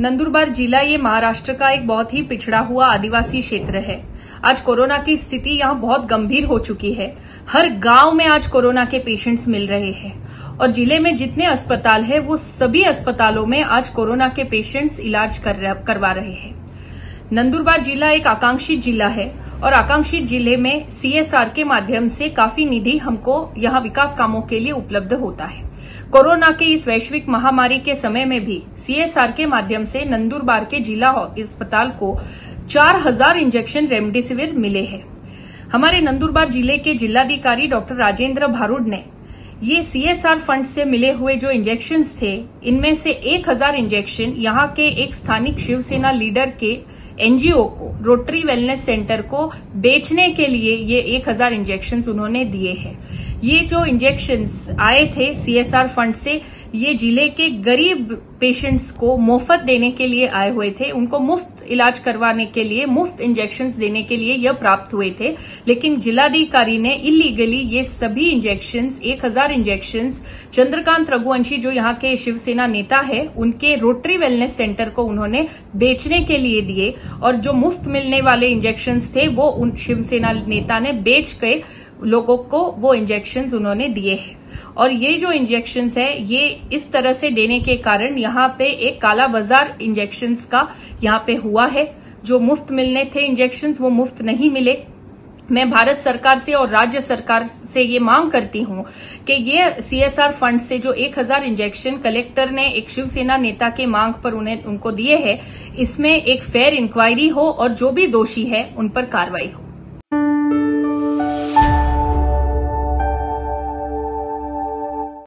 नंदुरबार जिला ये महाराष्ट्र का एक बहुत ही पिछड़ा हुआ आदिवासी क्षेत्र है। आज कोरोना की स्थिति यहाँ बहुत गंभीर हो चुकी है। हर गाँव में आज कोरोना के पेशेंट्स मिल रहे हैं और ज़िले में जितने अस्पताल है वो सभी अस्पतालों में आज कोरोना के पेशेंट्स इलाज कर, करवा रहे हैं। नंदुरबार जिला एक आकांक्षित जिला है और आकांक्षित ज़िले में सीएसआर के माध्यम से काफ़ी निधि हमको यहाँ विकास कामों के लिए उपलब्ध होता है। कोरोना के इस वैश्विक महामारी के समय में भी सीएसआर के माध्यम से नंदुरबार के जिला अस्पताल को चार हज़ार इंजेक्शन रेमडेसिविर मिले हैं। हमारे नंदुरबार ज़िले के जिलाधिकारी डॉक्टर राजेंद्र भारूड ने ये सीएसआर फंड से मिले हुए जो इंजेक्शन थे, इनमें से एक हज़ार इंजेक्शन यहाँ के एक स्थानिक शिवसेना लीडर के एनजीओ को, रोटरी वेलनेस सेंटर को बेचने के लिए ये एक हज़ार इंजेक्शन उन्होंने दिए हैं। ये जो इंजेक्शन आए थे सीएसआर फंड से, ये ज़िले के गरीब पेशेंट्स को मुफ़्त देने के लिए आए हुए थे। उनको मुफ़्त इलाज करवाने के लिए, मुफ़्त इंजेक्शन देने के लिए यह प्राप्त हुए थे। लेकिन जिलाधिकारी ने इलीगली ये सभी इंजेक्शन एक हज़ार इंजेक्शन चंद्रकांत रघुवंशी जो यहाँ के शिवसेना नेता है, उनके रोटरी वेलनेस सेंटर को उन्होंने बेचने के लिए दिए। और जो मुफ़्त मिलने वाले इंजेक्शन थे, वो उन शिवसेना नेता ने बेच के लोगों को वो इंजेक्शन उन्होंने दिए हैं। और ये जो इंजेक्शन है, ये इस तरह से देने के कारण यहाँ पे एक काला बाज़ार इंजेक्शन का यहाँ पे हुआ है। जो मुफ़्त मिलने थे इंजेक्शन वो मुफ़्त नहीं मिले। मैं भारत सरकार से और राज्य सरकार से ये मांग करती हूँ कि ये सीएसआर फंड से जो एक हज़ार इंजेक्शन कलेक्टर ने, एक शिवसेना नेता के मांग पर उन्हें, उनको दिए हैं, इसमें एक फेयर इंक्वायरी हो और जो भी दोषी है, उन पर कार्रवाई हो।